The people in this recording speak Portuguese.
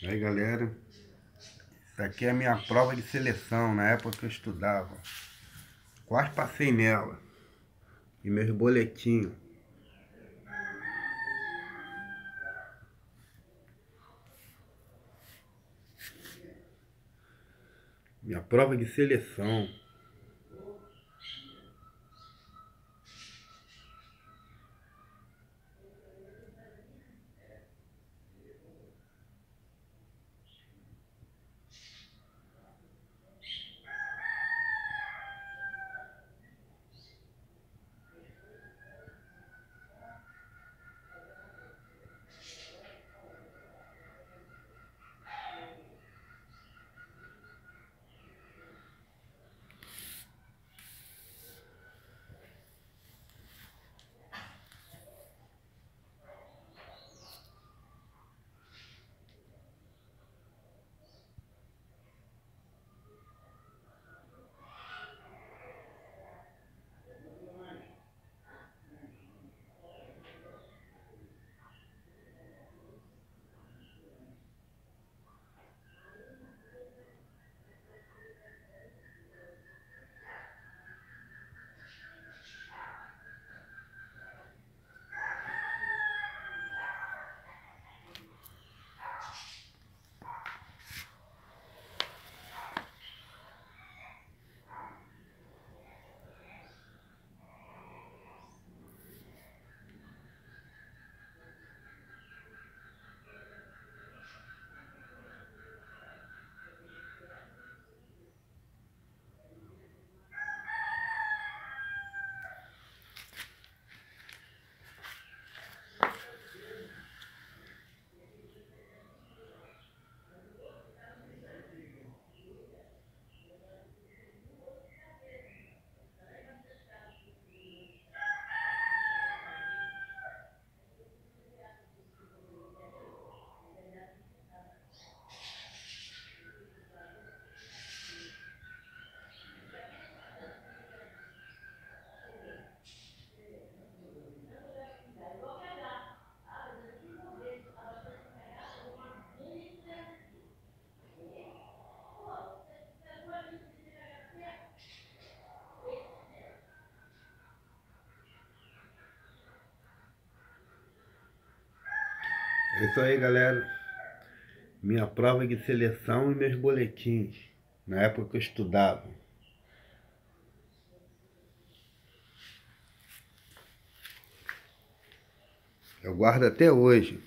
Aí galera, isso aqui é a minha prova de seleção na época que eu estudava. Quase passei nela. E meus boletinhos. Minha prova de seleção. É isso aí, galera. Minha prova de seleção e meus boletins. Na época que eu estudava. Eu guardo até hoje.